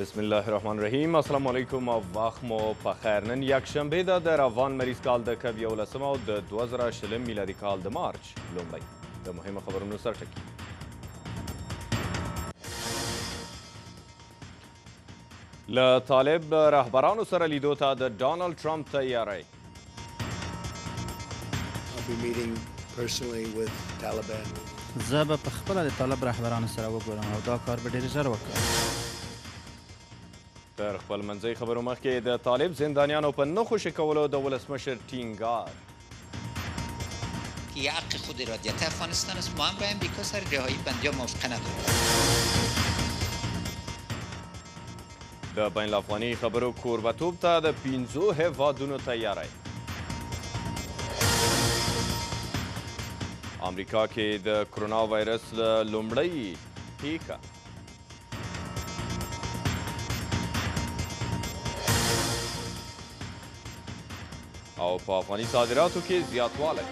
بسم الله الرحمن الرحیم السلام علیکم او وخت مو په خیر نن یک شنبه ده د روان مریض کال د کب یولسم او د 2020 میلادي کال د مارچ لومړی د مهمو خبرونو سرټکی له طالب رهبرانو سره لیدو ته د ډونالد ټرمپ تیاری زه به په خپله د طالب رهبرانو سره وګورم او دا کار به ډېر ژر وکړم تر خپل منځۍ خبرو مخکې د طالب زندانیانو په نه خوشې کولو د ولسمشر ټینګار یه حق خود ارادیت افغانستان است ما هم به امریکا سر رهایی بندیا موافقه نداریم د بین الافغاني خبرو کوربتوب ته د پنځو هیوادونو تیاری امریکا کې د کرونا وایرس له لومړۍ پیښه او په افغاني صادراتو کې زیاتوالی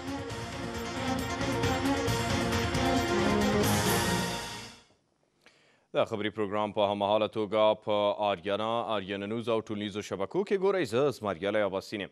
دا خبري پروګرام په هماهاله توګه په آریانا آریانا نیوز او ټولنیزو شبکو کې ګورئ زه زمریالی عباسین یم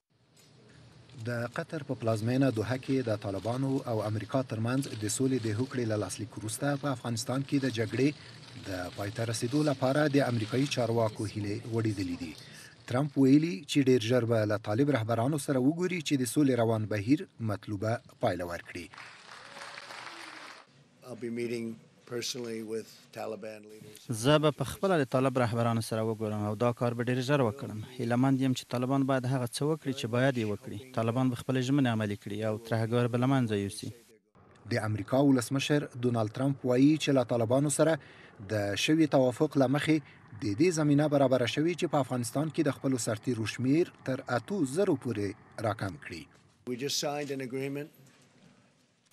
د قطر په پلازمېنه دوحه کې د طالبانو او امریکا ترمنځ د سولې د هوکړې له لاسلیک وروسته په افغانستان کې د جګړې د پای ته رسیدو لپاره د امریکایي چارواکو هیلې وړېدلې دي. ترامپ ویلي چې ډېر ژر به له طالب رهبرانو سره وګوري چې د سولې روان بهیر مطلوبه پایله ورکړي. زه به په خپله د طالب رهبرانو سره وګورم او دا کار به ډېر ژر وکړم. هیله مند یم چې طالبان باید هغه څه وکړي چې باید یې وکړي. طالبان به خپلې ژمنې عملي کړي او ترهګر به له منځه یوسي. د امریکا ولسمشر دونالد ترمپ وايي چې له طالبانو سره د شوي توافق له مخې د دې زمینه برابره شوې چې په افغانستان کې د خپلو سرتیرو شمیر تر اتو زرو پورې راکم کړي.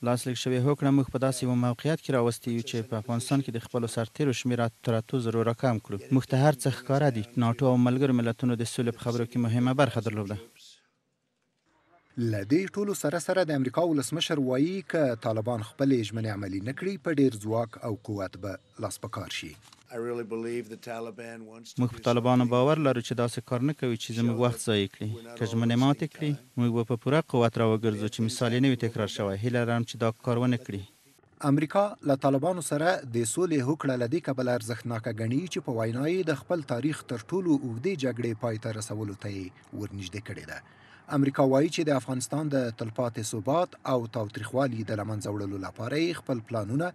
لاسلیک شوې هوکړه موږ په داسې یوه موقعیت کې راوستي یو چې په افغانستان کې د خپلو سرتېرو شمېر تر اتو زرو راکم کړو. موږ ته هر څه ښکاره دي. ناټو او ملګرو ملتونو د سولې په خبرو کې مهمه برخه درلوده. له دې ټولو سره سره د امریکا ولسمشر وايي، که طالبان خپلې ژمنې عملي نه کړي، په ډېر ځواک او قوت به. لاس په کار شي. موږ په طالبانو باور لرو چې داسې کار نه کوي چې زموږ وخت ضایع کړي. که ژمنې ماتې کړي، موږ به په پوره قوت راوګرځو چې مثال یې نه وي تکرار شوی. هیله لرم چې دا کار ونه کړي. امریکا له طالبانو سره د سولې هوکړه له دې کبله ارزښتناکه ګڼي چې په وینا یې د خپل تاریخ تر ټولو اوږدې جګړې پای ته رسولو ته یې ورنږدې کړې ده. امریکا وايي چې د افغانستان د تلپاتې ثبات او تاوتریخوالي د له منځه وړلو لپاره یې خپل پلانونه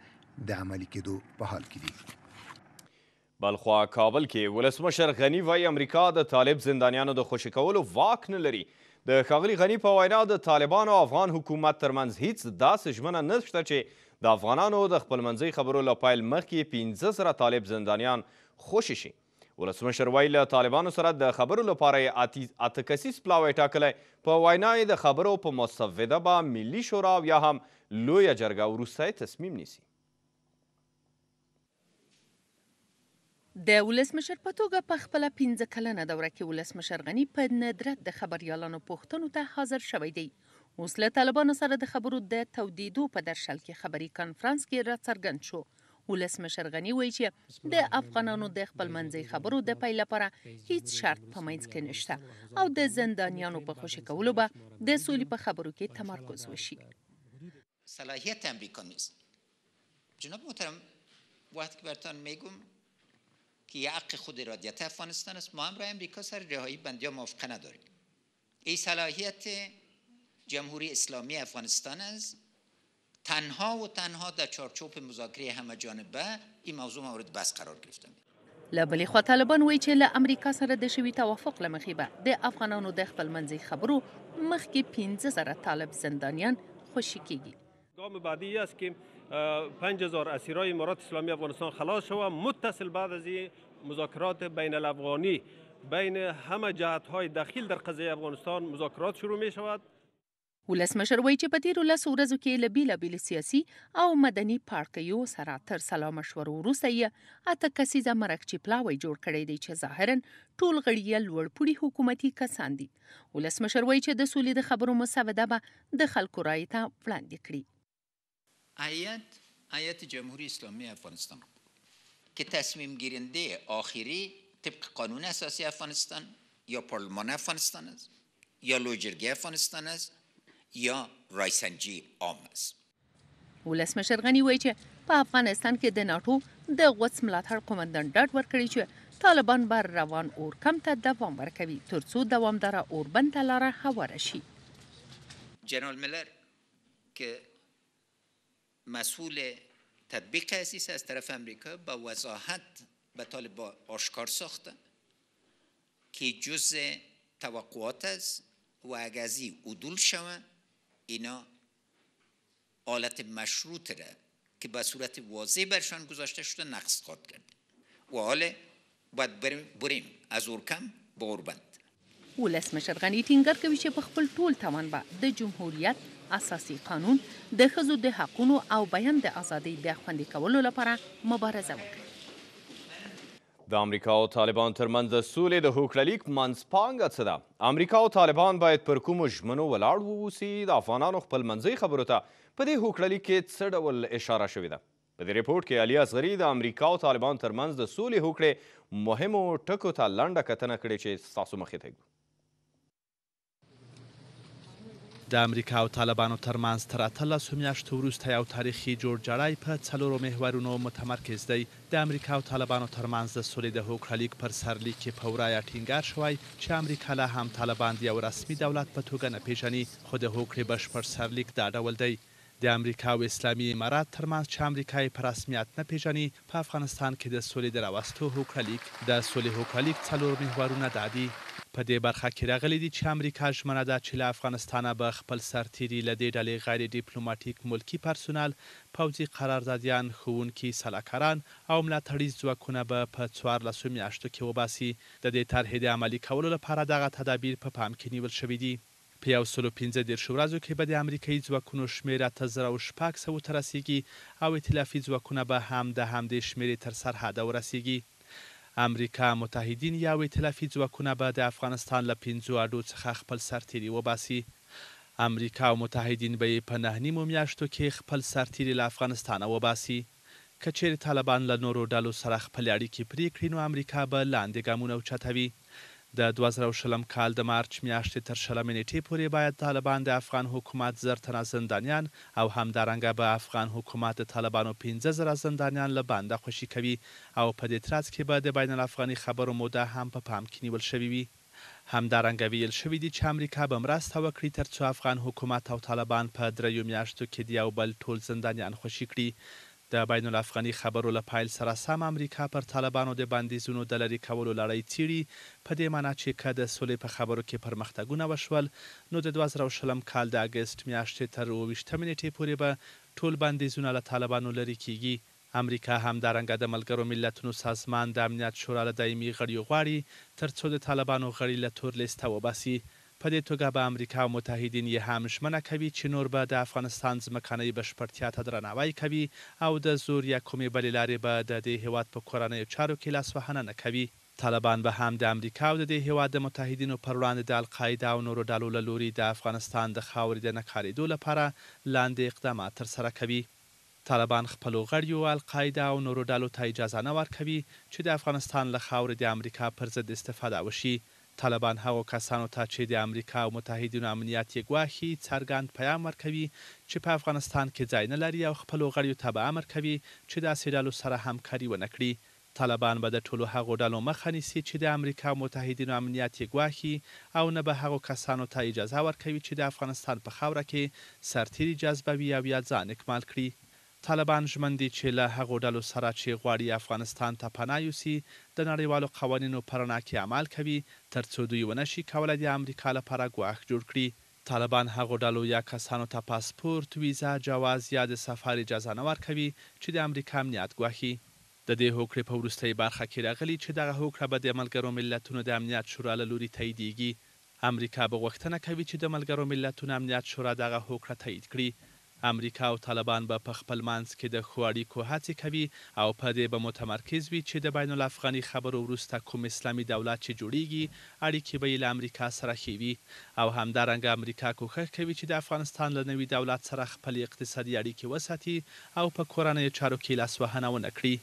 د عملي کېدو په حال کې دي. بلخوا کابل کې ولسمشر غني وایي امریکا د طالب زندانیانو د خوشې کولو واک نه لري. د ښاغلي غني په وینا د طالبانو او افغان حکومت ترمنځ هیڅ داسې ژمنه نه شته چې د افغانانو د خپلمنځي خبرو له پیل مخکې پنځه زره طالب زندانیان خوشې شي. ولسمشر وايي، له طالبانو سره د خبرو لپاره یې اته کسیز پلاوی ټاکلی، په وینا یې د خبرو په مسوده به ملي شورا او یا هم لویه جرګه وروستی تصمیم نیسي. د ولسمشر په توګه په خپله پنځه کلنه دوره کې ولسمشر غني په ندرت د خبریالانو پوښتنو ته حاضر شوی دی، اوس له طالبانو سره د خبرو د تودېدو په درشل کې خبري کانفرنس کې راڅرګند شو، ولسمشر غني وایي چې د افغانانو د خپلمنځي خبرو د پیل لپاره هیڅ شرط په منځ کې نشته او د زندانیانو په خوشې کولو به د سولې په خبرو کې تمرکز وشي صلاحیت امریکا نیست جناب محترم وقتی که برتان میگم که یه حق خود ارادیت افغانستان است ما هم رای امریکا سر رهایی بندیا موافقه نداریم ای صلاحیت جمهوری اسلامی افغانستان است تنها و تنها در چارچوب مذاکره همه جانبه این موضوع مورد بحث قرار گرفتن له بلې خوا طالبان وایي چې له امریکا سره د شوي توافق له مخې به د افغانانو د خپلمنځي خبرو مخکې 15 زره طالب زندانیان خوشي کیږي. گام بعدی ای است که 5000 اسیرای امارات اسلامی افغانستان خلاص شد و متصل بعد از این مذاکرات بین الافغانی بین همه جهت های دخیل در قضیه افغانستان مذاکرات شروع می شود ولسمشر وایي چې په تیرو لسو ورځو کې له بیلابیلو سیاسي او مدني پاړکیو سره تر سلا مشورو وروسته یې اته کسیزه مرکچي پلاوی جوړ کړی دی چې ظاهرا ټول غړي یې لوړپوړي حکومتي کسان دي ولسمشر وایي چې د سولې د خبرو مسوده به د خلکو رایې ته وړاندې کړي. ایت ایت جمهوری اسلامی افغانستان که تصمیم گیرنده آخری طبق قانون اساسی افغانستان یا پارلمان افغانستان است یا لوی جرګه افغانستان است یا رایسنجی عام است. ولسمشر غني وایي چې په افغانستان کې د ناټو د غوڅ ملاتړ قومندان ډاډ ورکړي چې طالبان به روان اور کم ته دوام ورکوي ترڅو دوامداره اوربند ته لاره هواره شي جنرال ملر که مسئول تطبیق اسیس از طرف امریکا با وضاحت به طالبا آشکار ساخته که جز توقعات است و اگزی عدول شوه اینا آلت مشروط را که به صورت واضح برشان گذاشته شده نقص خواد کرده و حاله باید بریم از اورکم به اوربند. ولسمشر غني ټینګار کوي چې په خپل ټول توان به د جمهوریت، اساسي قانون، د ښځو د حقونو او بیان د ازادۍ د خوندي کولو لپاره مبارزه وکړي. د امریکا او طالبان ترمنځ د سولې د هوکړه لیک منځپانګه څه ده؟ امریکا او طالبان باید پر کومو ژمنو ولاړ واوسي؟ د افغانانو خپلمنځۍ خبرو ته په دې هوکړه لیک کې څه ډول اشاره شوې ده؟ په دې رپورټ کې علي اصغري د امریکا او طالبان ترمنځ د سولې هوکړې مهمو ټکو ته لنډه کتنه کړې چې ستاسو مخې ته یې ږدو. د امریکا او طالبانو ترمنځ تر اتلسو میاشتو وروسته یو تاریخي جوړجاړی په څلورو محورونو متمرکز دی. د امریکا او طالبانو ترمنځ د سولې د هوکړه لیک پر سرلیک کې په ورایه ټینګار شوی چې امریکا لا هم طالبان د یو رسمي دولت په توګه نه پېژني، خو د هوکړې بشپړ سرلیک دا ډول دی، د امریکا او اسلامي امارات ترمنځ چې امریکا یې په رسمیت نه پېژني، په افغانستان کې د سولې د راوستو هوکړه لیک. د سولې هوکړه لیک څلور محورونه دا دي. په دې برخه کې راغلي دي چې امریکا ژمنه ده چې له افغانستانه به خپل سرتېري، له دې ډلې غیر ډیپلوماټیک ملکي پرسونل، پوځي قراردادیان، ښوونکي، سلاکاران او ملاتړي ځواکونه به په څوارلسو میاشتو کې وباسي. د دې طرحې د عملي کولو لپاره دغه تدابیر په پام کې نیول شوي دي. په یو سل او پنځه دېرش ورځو کې به د امریکايي ځواکونو شمېر اته زره او شپږ سوو ته رسېږي او ایتلافي ځواکونه به هم د همدې شمېرې تر سرحده ورسېږي. امریکا، متحدین یا ایتلافي ځواکونه به د افغانستان له پنځو اډو څخه خپل سرتېري وباسي. امریکا او متحدین به یې په نهه نیمو میاشتو کې خپل سرتېري له افغانستانه وباسي. که چېرې طالبان له نورو ډلو سره خپلې اړیکې پرې کړي نو امریکا به لاندې ګامونه اوچتوي، د دوه زره او شلم کال د مارچ میاشتې تر شلمې نېټې پورې باید طالبان د افغان حکومت زر تنه زندانیان او همدارنګه به افغان حکومت د طالبانو پنځه زره زندانیان له بنده خوشي کوي او په دې ترڅ کې به د بین الافغاني خبرو موده هم په پام کې نیول شوې وي. همدارنګه ویل شوي دي چې امریکا به مرسته وکړي تر څو افغان حکومت او طالبان په دریو میاشتو کې د یو بل ټول زندانیان خوشي کړي. د بین الافغاني خبرو له پیل سره سم امریکا پر طالبانو د بندیزونو د لرې کولو لړۍ څیړي په دې مانا چې که د سولې په خبرو کې پرمختګونه وشول نو د دوه زره او شلم کال د اګست میاشتې تر اووه ویشتمې نیټې پورې به ټول بندیزونه له طالبانو لرې کیږي امریکا همدارنګه د ملګرو ملتونو سازمان د امنیت شورا له دایمي غړیو غواړي تر څو د طالبانو غړي له تور لیسته وباسي. په دې توګه به امریکا او متحدین یې هم ژمنه کوي چې نور به د افغانستان ځمکنۍ بشپړتیا ته درناوی کوي او د زور یا کومې بلې لارې به د دې هېواد په کورنیو چارو کې لاسوهنه نه کوي. طالبان به هم د امریکا او د دې هېواد د متحدینو پر وړاندې د القاعده او نورو ډلو له لوري د افغانستان د خاورې د نه کارېدو لپاره لاندې اقدامات ترسره کوي. طالبان خپلو غړیو، القاعده او نورو ډلو ته اجازه نه ورکوي چې د افغانستان له خاورې د امریکا پر ضد استفاده وشي. طالبان هغو کسانو ته چې د امریکا او متحدینو امنیت یې ګواښي، څرګند پیام ورکوي چې په افغانستان کې ځای نه لري او خپلو غړیو ته به امر کوي چې داسې ډلو سره همکاري ونه کړي طالبان به د ټولو هغو ډلو مخه نیسي چې د امریکا او متحدینو امنیت یې ګواښي او نه به هغو کسانو ته اجازه ورکوي چې د افغانستان په خاوره کې سرتیري جذبوي او یا ځان اکمال کړي. طالبان ژمن دي چې له هغو ډلو سره چې غواړي افغانستان ته پناه یوسي، د نړیوالو قوانینو په رڼا کې عمل کوي، تر څو دوی ونه شي کولای د امریکا لپاره ګواښ جوړ کړي. طالبان هغو ډلو یا کسانو ته پاسپورت، ویزه، جواز یا د سفر اجازه نه ورکوي چې د امریکا امنیت ګواښي. د دې هوکړې په وروستۍ برخه کې راغلي چې دغه هوکړه به د ملګرو ملتونو د امنیت شورا له لوري تاییدېږي. امریکا به غوښتنه کوي چې د ملګرو ملتونو امنیت شورا دغه هوکړه تایید کړي. امریکا او طالبان به په خپل منځ کې د ښو اړیکو هڅې کوي او په دې به متمرکز وي چې د بین الافغاني خبرو وروسته کوم اسلامي دولت چې جوړېږي، اړیکې به یې له امریکا سره ښې وي او همدارنګه امریکا کوښښ کوي چې د افغانستان له نوي دولت سره خپلې اقتصادي اړیکې وساتي او په کورنیو چارو کې لاسوهنه ونه کړي.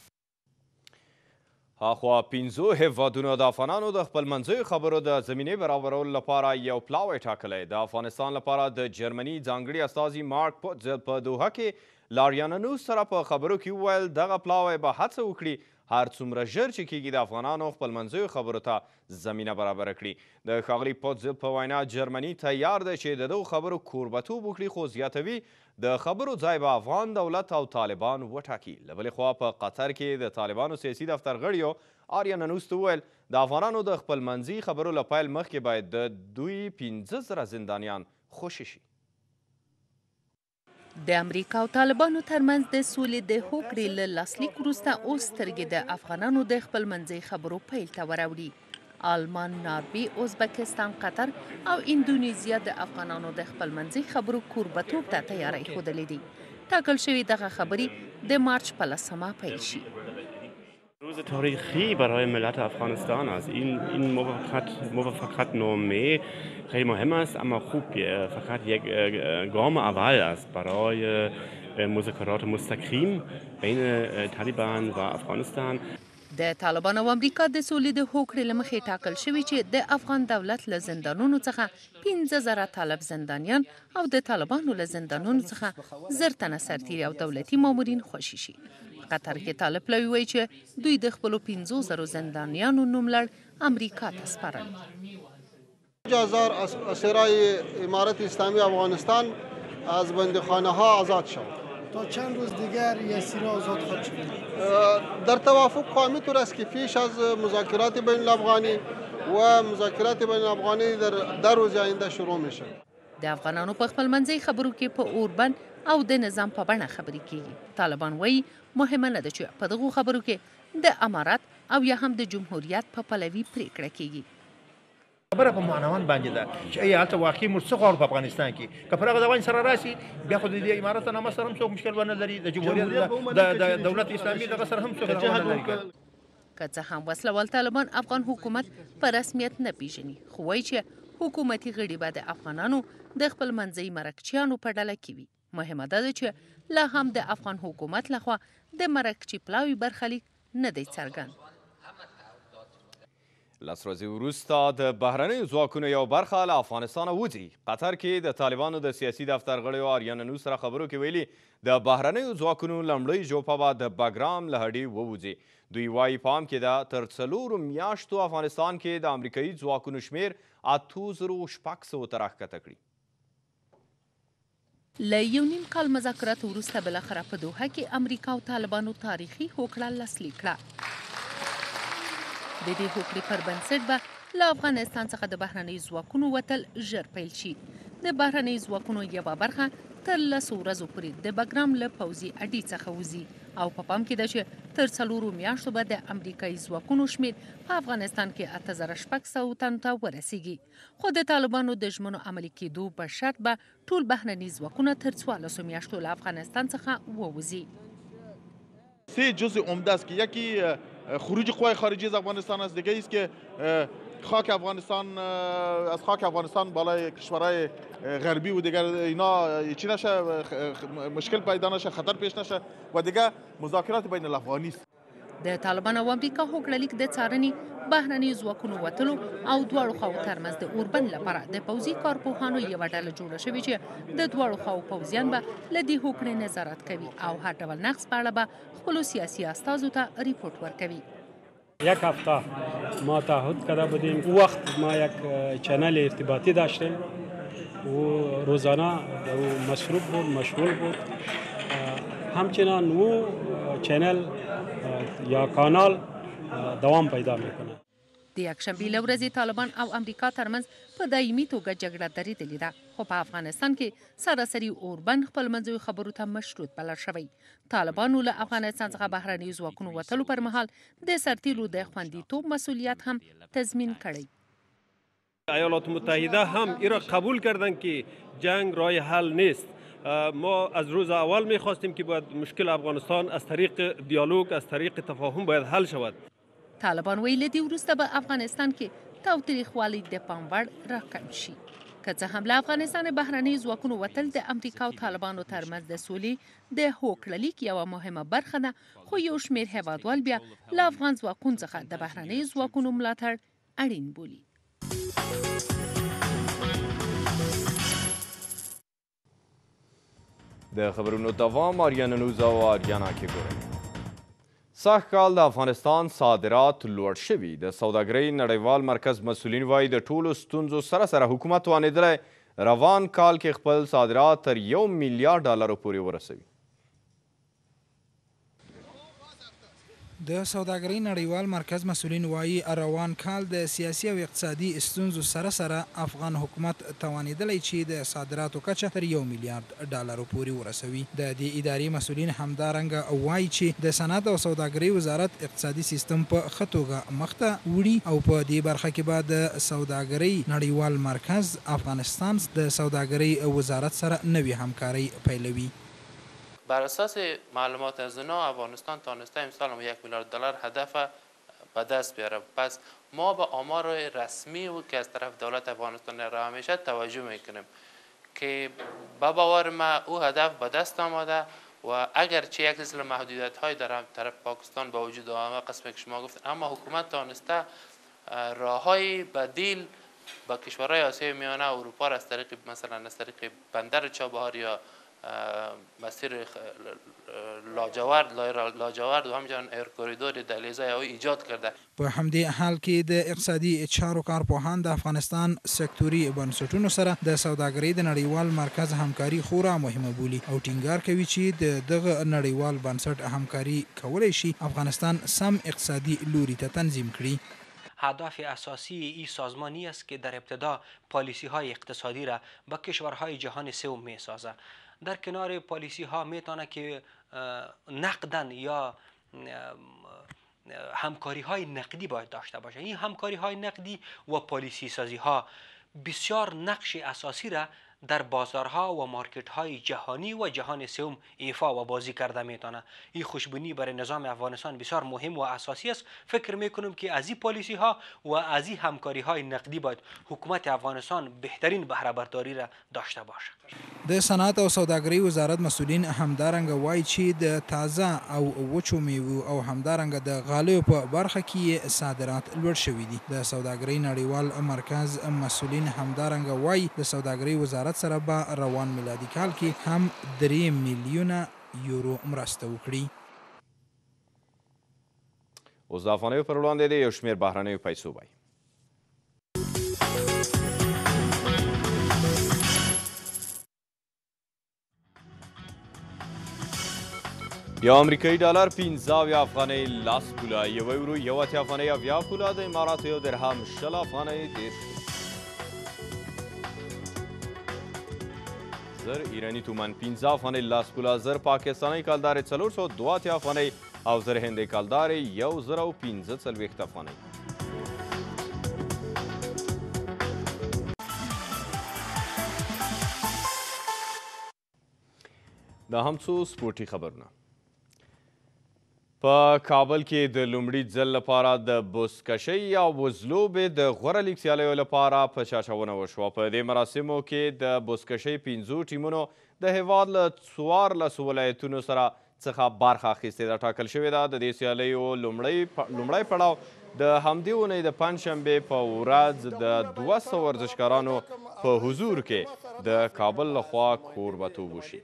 هاخوا پنځو هېوادونو د افغانانو د خپلمنځیو خبرو د زمینې برابرولو لپاره یو پلاوی ټاکلی. د افغانستان لپاره د جرمني ځانګړي استازي مارک پوتزل په دوحه کې له اریانا نیوز سره په خبرو کې وویل، دغه پلاوی به هڅه وکړي هر څومره ژر چې کېږي د افغانانو خپلمنځیو خبرو ته زمینه برابره کړي. د ښاغلي پوتزل په وینا جرمني تیار دی چې د دغو خبرو کوربتوب وکړي خو زیاتوي، د خبرو ځای به افغان دولت او طالبان وټاکي. له بلې خوا په قطر کې د طالبانو سیاسي دفتر غړیو آریا ننوس ته وویل، د افغانانو د خپلمنځي خبرو له پیل مخکې باید د دوی پنځه زره زندانیان خوشې شي. د امریکا او طالبانو ترمنځ د سولې د هوکړې له لاسلیک وروسته اوس سترګې د افغانانو د خپلمنځي خبرو پیل ته وراوړي. آلمان، ناروی، ازبکستان، قطر او اندونیزیا د افغانانو د خپل منځي خبرو کوربه توب ته تیاری ښودلې دي. ټاکل شوی دغه خبری د مارچ په لسمه پیل شي. روز تاریخی برای ملت افغانستان است این این موفقت موفقت نامه خیلی مهم است اما خوب فقط یک گام اول است برای مذاکرات مستقیم بین طالبان و افغانستان د طالبانو او امریکا د سولې د هوکړې له مخې ټاکل شوې چې د افغان دولت له زندانونو څخه پنځه زره طالب زندانیان او د طالبانو له زندانونو څخه زر تنه سرتیري او دولتي مامورین خوشي شي. په قطر کې طالب پلوي وایي چې دوی د خپلو پنځو زرو زندانیانو نوملړ امریکا ته سپارلی. جازار اسیرای امارت اسلامی افغانستان از بندخانه ها آزاد شد تا چند روز دیگر یه سیره آزاد خواهد شد در توافق قامی طور است که پیش از مذاکرات بین الافغانی و مذاکرات بین الافغانی در در روز آینده شروع میشه د افغانانو په خپل منځي خبرو کې په اوربند او د نظام په بڼه خبرې کیږي طالبان وایي مهمه نه ده چې په دغو خبرو کې د امارت او یا هم د جمهوریت په پلوي پریکړه کیږي خبره په معنوان باندې ده چې ای هلته واقعي موږ څه غواړو په افغانستان کې که پر هغه ځوان سره راشي بیا خو د دې امارت نامه سره هم څوک مشکل ونه لري د جمهوریت د دولت اسلامي دغه سره هم څوک ونه لري که څه هم وسله وال طالبان افغان حکومت په رسمیت نه پیژني خو وایي چې حکومتي غړي به د افغانانو د خپل منځي مرکچیانو په ډله کې وي مهمه دا ده چې لا هم د افغان حکومت لخوا د مرکچي پلاوي برخلیک نه دی څرګند. لس ورځې وروسته د بهرنیو ځواکونو یو برخه له افغانستانه وځي قطر کې د طالبانو د سیاسي دفتر غړیو آریانا نو سره خبرو کې ویلي د بهرنیو ځواکونو لمړی جوپه به د بګرام له هډې ووځي دوی وایي پام کې ده تر څلورو میاشتو افغانستان کې د امریکایي ځواکونو شمیر اتو زرو شپږ سوو ته راښکته کړي له یو نیم کال مذاکراتو وروسته بالاخره په دوحه کې امریکا او طالبانو تاریخي هوکړه لاسلیک کړه. د دې هوکړې پر بنسټ به له افغانستان څخه د بهرنیو ځواکونو وتل ژر پیل شي د بهرنیو ځواکونو یوه برخه تر لسو ورځو پورې د بګرام له پوځي اډې څخه وځي او په پام کې ده چې تر څلورو میاشتو به د امریکایي ځواکونو شمیر په افغانستان کې اته زره شپږ سوه تنو ته ورسیږي خو د طالبانو د ژمنو عملي کېدو په شرط به ټول بهرني ځواکونه تر څوارلسو میاشتو له افغانستان څخه ووځي. سه جز عمده است که یکی خروج قوای خارجی از افغانستان است دیگه ایست که خاک افغانستان از خاک افغانستان بالای کشورهای غربی و دیگر اینا چی نشه مشکل پیدا نشه خطر پیش نشه و دیگه مذاکرات بین الافغانی است د طالبانو او امریکا هوکړه لیک د څارنې بهرنیو ځواکونو وتلو او دواړو خواو ترمنځ د اوربند لپاره د پوځي کارپوهانو یوه ډله جوړه شوې چې د دواړو خواو پوځیان به له دې هوکړې نظارت کوي او هر ډول نقص په اړه به خپلو سیاسي استازو ته ریپورټ ورکوي یک هفته ما تعهد کرده بودیم او وقت ما یک چنل ارتباطی داشتیم او روزانه او مصروف بود مشغول بود همچنان او چینل یا کانال دوام پیدا میکنه د یکشنبې له ورځې طالبان او امریکا ترمنځ په دایمي توګه جګړه درېدلې ده خو په افغانستان کې سراسري اوربند خپل منځوي خبرو ته مشروط بلل شوی طالبانو له افغانستان څخه بهرنیو ځواکونو وتلو پر مهال د سرتیرو د خوندیتوب مسولیت هم تضمین کړی ایالات متحده هم این را قبول کردن که جنگ رای حل نیست ما از روز اول می خواستیم که باید مشکل افغانستان از طریق دیالوگ از طریق تفاهم باید حل شود طالبان ویل دی وروسته به افغانستان کې تاوتریخوالی د پام وړ راکم شي که څه هم له افغانستان بهرنۍ ځواکونو وتل د امریکا او طالبانو ترمنځ د سولې د هوکړه لیک یوه مهمه برخه ده خو یو شمیر هیوادوال بیا له افغان ځواکونو څخه د بهرنۍ ځواکونو ملاتړ اړین بولی د خبرونو دوام آریانا نوز او آریانا کې ګورئ سږ کال د افغانستان صادرات لوړ شوي د سوداګرۍ نړیوال مرکز مسولین وایي د ټولو ستونزو سره سره حکومت توانېدلی روان کال کې خپل صادرات تر یو میلیارډ ډالرو پورې ورسوي د سوداګرۍ نړیوال مرکز مسؤلین وايي، روان کال د سیاسي او اقتصادي ستونزو سره سره افغان حکومت توانېدلی چې د صادراتو کچه تر یو میلیارد ډالرو پورې ورسوي. د دې ادارې مسؤلین همدارنګه وايي چې د صنعت او سوداګرۍ وزارت اقتصادي سیستم په ښه توګه مخته وړي او په دې برخه کې به د سوداګرۍ نړیوال مرکز افغانستان د سوداګرۍ وزارت سره نوې همکارۍ پیلوي. بر اساس معلومات از اونا افغانستان تانسته امسال هم یک میلیارد دلار هدف به دست بیاره پس ما به آمار رسمی او که از طرف دولت افغانستان را همیشه توجه میکنیم که به باور ما او هدف به دست آمده و اگر چه یک سلسله محدودیت های در طرف پاکستان به وجود آمده قسمی که شما گفتین اما حکومت تانسته راهای بدیل با کشورهای آسیای میانه و اروپا را از طریق مثلا از طریق بندر چابهار یا مسیر لاجورد لاجورد و همچنان ایر کوریدور دهلیزهای هوایی ایجاد کرده په همدې حال کې د اقتصادي چارو کارپوهان د افغانستان سکتوري بنسټونو سره د سوداګرۍ د نړیوال مرکز همکاري خورا مهمه بولي او ټینګار کوي چې د دغه نړیوال بنسټ همکاري کولای شي افغانستان سم اقتصادي لوري ته تنظیم کړي. هدف اساسی ای سازمان ای است که در ابتدا پالیسی های اقتصادی را به کشورهای جهان سوم می سازه در کنار پالیسی ها می تانه که نقدا یا همکاری های نقدی باید داشته باشه این همکاری های نقدی و پالیسی سازی ها بسیار نقش اساسی را در بازارها و مارکیټهای جهانی و جهان سوم ایفا و بازی کرده میتانه. ای خوشبینی برای نظام افغانستان بسیار مهم و اساسی است. فکر میکنم که ازی پالیسیها و ازی همکاریهای نقدی باید حکومت افغانستان بهترین بهره برداری را داشته باشد. د صنعت او سوداګرۍ وزارت مسؤلین همدارنګه وايي چې د تازه او وچو مېوو او همدارنګه د غالیو په برخه کې یې صادرات لوړ شوي دي. کړي دي. د سوداګرۍ نړیوال مرکز مسؤلین همدارنګه وايي، د سوداګرۍ وزارت سره به روان میلادي کال کې هم درې میلیونه یورو مرسته وکړي. اوس د افغانیو پر وړاندې د یو شمېر بهرنیو پیسو بیې. یو امریکایي ډالر پنځه اویا افغانۍ لاس پوله یو یورو یو اتیا افغانۍ اویا پوله د اماراتو یو درهم شل افغانۍ دېرش زر ایرانی تومن پنځه افغانۍ لاس پوله زر پاکستانۍ کالدارې څلور سوه دوه اتیا افغانۍ او زر هندې کالدارې یو زر او پنځه څلوېښت افغانۍ. دا هم څو سپورټي خبرونه. په کابل کې د لومړي ځل لپاره د بزکشۍ یا وزلوبې د غوره لیګ سیالیو لپاره په چاچونه وشوه. په دې مراسمو کې د بزکشۍ پنځو ټیمونو د هیواد له څوارلسو ولایتونو سره څخه برخه اخیستې ده. ټاکل شوې ده د دې سیالیو لومړی پړاو د همدې اونۍ د پنجشنبې په ورځ د دوه سوه ورزشکارانو په حضور کې د کابل له خوا کوربتوب وشي.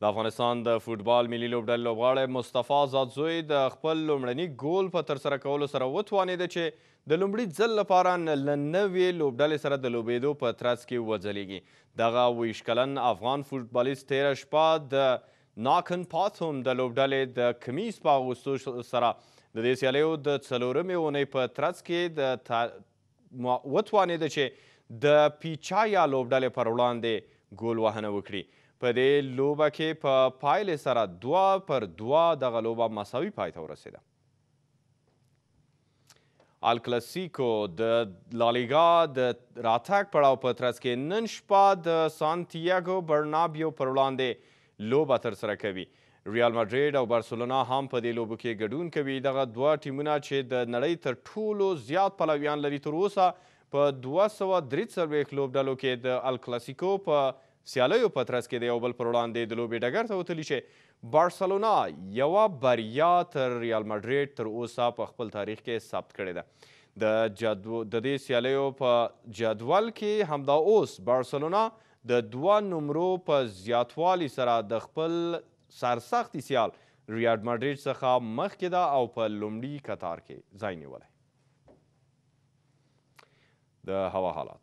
د افغانستان د فوټبال ملي لوبډلې لوبغاړی مصطفی ازادزوی د خپل لومړني ګول په ترسره کولو سره وتوانېد چې د لومړي ځل لپاره له نوې لوبډلې سره د لوبېدو په ترڅ کې وځلېږي. دغه اووه ویشت کلن افغان فوټبالیست تېره شپه د ناکن پاتوم د لوبډلې د کمیس په اغوستو سره د دې سیالیو د څلورمې اونۍ په ترڅ کې د مو وتوانېده چې د پیچا یا لوبډلې پر وړاندې ګول وهنه وکړي. په دې لوبه کې په پایلې سره دوه پر دوه دغه لوبه مساوي پای ته ورسېده. ال کلاسیکو د لالیګا د راتګ پړاو په ترڅ کې نن شپه د سانتیاګو برنابیو پر وړاندې لوبه ترسره کوي. ریال مدرید او بارسلونا هم په دې لوبو کې ګډون کوي. دغه دوه ټیمونه چې د نړۍ تر ټولو زیات پلویان لري تر اوسه په دوه سوه درې څلوېښت لوبډلو کې د الکلاسیکو په سیالیو په ترڅ کې د یو بل پر وړاندې د لوبې ډګر ته وتلي چې بارسلونا یوه بریا تر ریال مدرید تر اوسه په خپل تاریخ کې ثبت کړې ده. د جدو... د دې سیالیو په جدول کې همدا اوس بارسلونا د دوه نمرو په زیاتوالي سره د خپل سرسختي سیال ریاډ مډریډ څخه مخکې ده او په لومړي کتار کې ځای نیولی. د هوا حالات